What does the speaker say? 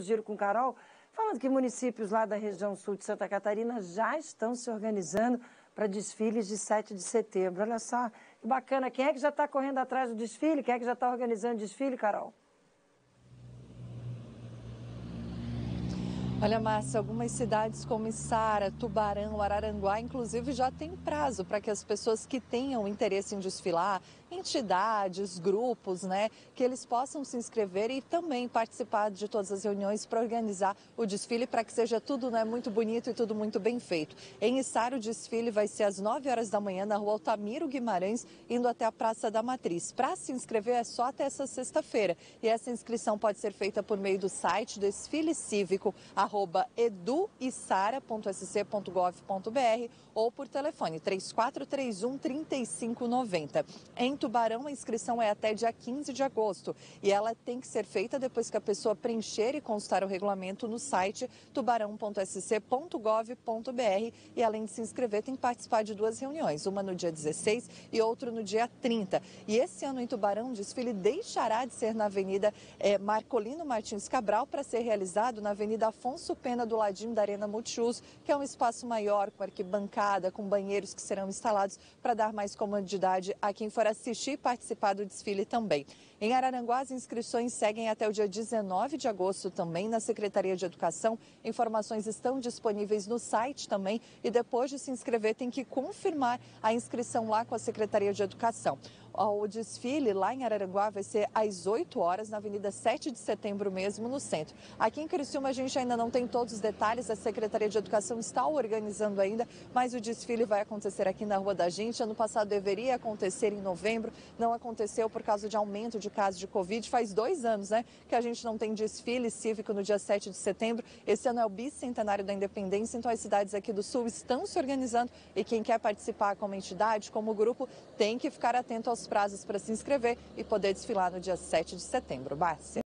Giro com Carol, falando que municípios lá da região sul de Santa Catarina já estão se organizando para desfiles de 7 de setembro. Olha só, que bacana. Quem é que já está correndo atrás do desfile? Quem é que já está organizando o desfile, Carol? Olha, Márcia, algumas cidades como Içara, Tubarão, Araranguá, inclusive, já tem prazo para que as pessoas que tenham interesse em desfilar, entidades, grupos, né, que eles possam se inscrever e também participar de todas as reuniões para organizar o desfile para que seja tudo né, muito bonito e tudo muito bem feito. Em Içara, o desfile vai ser às 9 horas da manhã na rua Altamiro Guimarães, indo até a Praça da Matriz. Para se inscrever é só até essa sexta-feira e essa inscrição pode ser feita por meio do site Desfile Cívico arroba eduissara.sc.gov.br ou por telefone 3431 3590. Em Tubarão, a inscrição é até dia 15 de agosto. E ela tem que ser feita depois que a pessoa preencher e constar o regulamento no site tubarão.sc.gov.br e além de se inscrever tem que participar de duas reuniões, uma no dia 16 e outra no dia 30. E esse ano em Tubarão, o desfile deixará de ser na Avenida é, Marcolino Martins Cabral para ser realizado na Avenida Afonso Pena, do ladinho da Arena Multiuso, que é um espaço maior, com arquibancada, com banheiros que serão instalados para dar mais comodidade a quem for assistir e participar do desfile também. Em Araranguá, as inscrições seguem até o dia 19 de agosto também na Secretaria de Educação. Informações estão disponíveis no site também e depois de se inscrever tem que confirmar a inscrição lá com a Secretaria de Educação. O desfile lá em Araranguá vai ser às 8 horas na Avenida 7 de Setembro mesmo, no centro. Aqui em Criciúma a gente ainda não tem todos os detalhes, a Secretaria de Educação está organizando ainda, mas o desfile vai acontecer aqui na Rua da Gente. Ano passado deveria acontecer em novembro, não aconteceu por causa de aumento de casos de Covid. Faz dois anos né, que a gente não tem desfile cívico no dia 7 de setembro. Esse ano é o bicentenário da independência, então as cidades aqui do Sul estão se organizando e quem quer participar como entidade, como grupo, tem que ficar atento aos prazos para se inscrever e poder desfilar no dia 7 de setembro. Bárcia.